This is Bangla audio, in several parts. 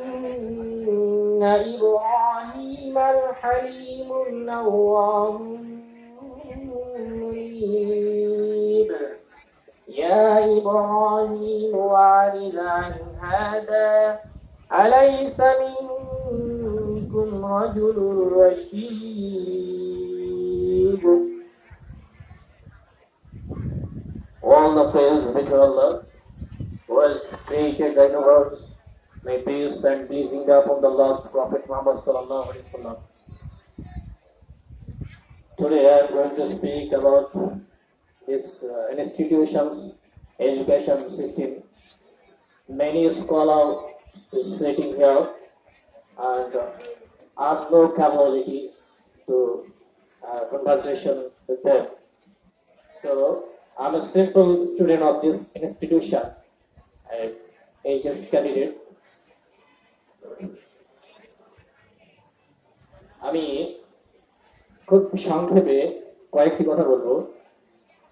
إن إبراهيم الحليم الأواه منيب يا إبراهيم وعرض عن هذا. أليس منكم رجل رشيد؟ All the praise to Allah, who has created the universe. May peace and blessing upon the last Prophet Muhammad sallallahu alaihi wasallam. Today I am going to speak about this uh, education system. Many scholars is sitting here and uh, have no capability to uh, conversation with them. So I'm a simple student of this institution, a HS candidate. আমি খুব সংক্ষেপে কয়েকটি কথা বলব।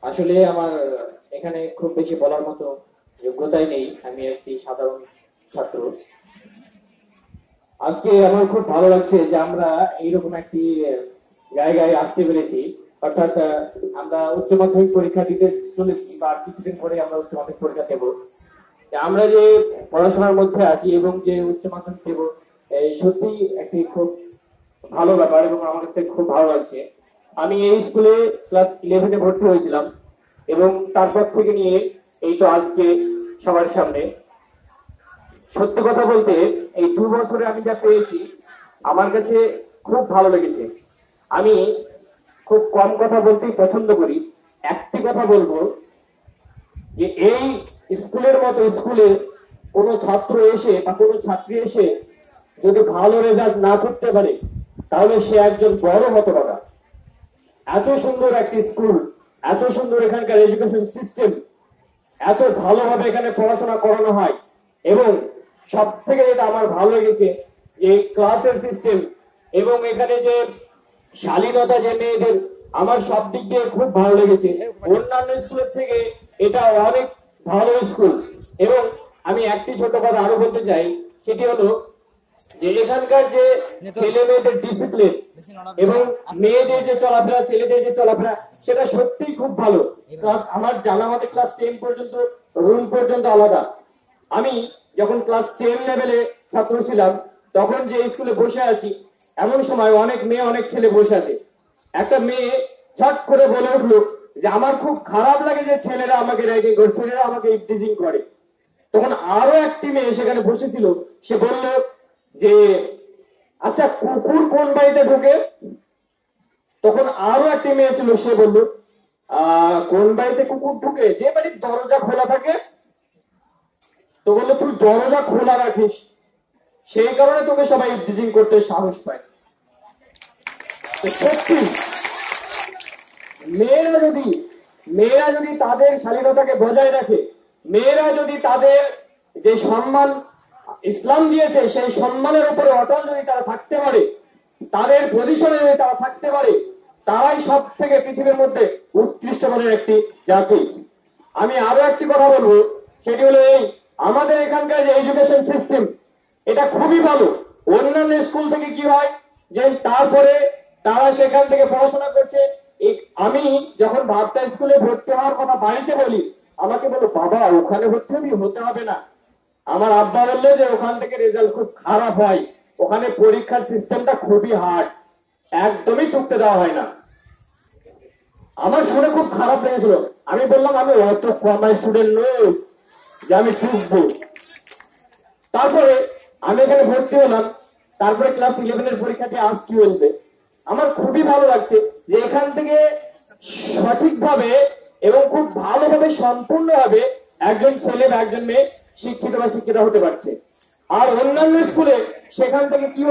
আসলে আমার এখানে খুব বেশি বলার মতো যোগ্যতাই নেই। আমি একটি সাধারণ ছাত্র। আজকে আমার খুব ভালো লাগছে যে আমরা এইরকম একটি জায়গায় আসতে পেরেছি। অর্থাৎ আমরা উচ্চ মাধ্যমিক পরীক্ষা দিতে চলেছি বা কিছুদিন পরে আমরা উচ্চ মাধ্যমিক পরীক্ষা দেবো। আমরা যে পড়াশোনার মধ্যে আছি এবং যে উচ্চ মাধ্যমিক দেবো সত্যি একটি খুব ভালো ব্যাপার এবং আমার কাছে খুব ভালো লাগছে। আমি এই স্কুলে ক্লাস ইলেভেনে ভর্তি হয়েছিলাম এবং তারপর থেকে নিয়ে এই তো আজকে সবার সামনে। সত্যি কথা বলতে এই দু বছরে আমি যা পেয়েছি, আমার কাছে খুব ভালো লেগেছে। আমি খুব কম কথা বলতেই পছন্দ করি। একটি কথা বলব যে এই স্কুলের মতো স্কুলে কোনো ছাত্র এসে বা কোনো ছাত্রী এসে যদি ভালো রেজাল্ট না করতে পারে তাহলে সে একজন বড় হতবাগা এত সুন্দর একটি স্কুল, এত সুন্দর এখানকার এডুকেশন সিস্টেম এত ভালোভাবে এখানে পড়াশোনা করানো হয়। এবং সব থেকে যেটা আমার ভালো লেগেছে, যে ক্লাসের সিস্টেম এবং এখানে যে শালীনতা যে মেয়েদের, আমার সব দিক দিয়ে খুব ভালো লেগেছে। অন্যান্য স্কুলের থেকে এটা অনেক ভালো স্কুল। এবং আমি একটি ছোট কথা আরও বলতে চাই, সেটি হলো এখানকার যে ছেলে মেয়েদের ডিসিপ্লিন এবং মেয়েদের যে চলাফেরা, ছেলেদের যে চলাফেরা, সেটা সত্যিই খুব ভালো। ক্লাস আমার জানা মতে ক্লাস টেন পর্যন্ত রুম পর্যন্ত আলাদা। আমি যখন ক্লাস টেন লেভেলে ছাত্র ছিলাম, তখন যে স্কুলে বসে আছি, এমন সময় অনেক মেয়ে, অনেক ছেলে বসে আছে। একটা মেয়ে ঝট করে বলে উঠল যে, আমার খুব খারাপ লাগে যে ছেলেরা আমাকে র্যাগিং করে, ছেলেরা আমাকে ইফটিজিং করে। তখন আরও একটি মেয়ে সেখানে বসেছিল। সে বলল যে আচ্ছা কুকুর কোন বাড়িতে ঢোকে? তখন আরও একটি মেয়ে ছিল, সে বলল কোন বাড়িতে কুকুর ঢুকে? যে বাড়ির দরজা খোলা থাকে, তো বলল, তুই দরজা খোলা রাখিস। সেই কারণে তোকে সবাই ইফটিজিং করতে সাহস পায়। সত্যি, মেয়েরা যদি মেয়েরা যদি তাদের স্বাধীনতাকে বজায় রাখে, মেয়েরা যদি তাদের যে সম্মান ইসলাম দিয়েছে, সেই সম্মানের উপরে অটল যদি তারা থাকতে পারে, তাদের পজিশনে যদি তারা থাকতে পারে, তারাই সব থেকে পৃথিবীর মধ্যে উৎকৃষ্ট মানের একটি জাতি। আমি আরও একটি কথা বলব, সেটি হলো এই, আমাদের এখানকার যে এডুকেশন সিস্টেম এটা খুবই ভালো। অন্যান্য স্কুল থেকে কি হয়, যে তারপরে তারা সেখান থেকে পড়াশোনা করছে। আমি যখন ভাবটা স্কুলে ভর্তি হওয়ার কথা বাড়িতে বলি, আমাকে বলো, বাবা, ওখানে ভর্তি হবি? হতে হবে না। আমার আব্বা বলল যে ওখান থেকে রেজাল্ট খুব খারাপ হয়। ওখানে পরীক্ষার সিস্টেমটা খুবই হার্ড একদমই টুকতে দেওয়া হয় না। আমার শুনে খুব খারাপ লেগেছিল। আমি বললাম, আমি অত কমাই স্টুডেন্ট নই যে আমি টুকবো তারপরে আমি এখানে ভর্তি হলাম। তারপরে ক্লাস ইলেভেনের পরীক্ষা দিয়ে আজ কি বলবে? আমার খুবই ভালো লাগছে যে এখান থেকে সঠিকভাবে এবং খুব ভালোভাবে সম্পূর্ণভাবে একজন ছেলে বা একজন মেয়ে শিক্ষিত বা শিক্ষিত হতে পারছে। আর অন্যান্য স্কুলে সেখান থেকে কি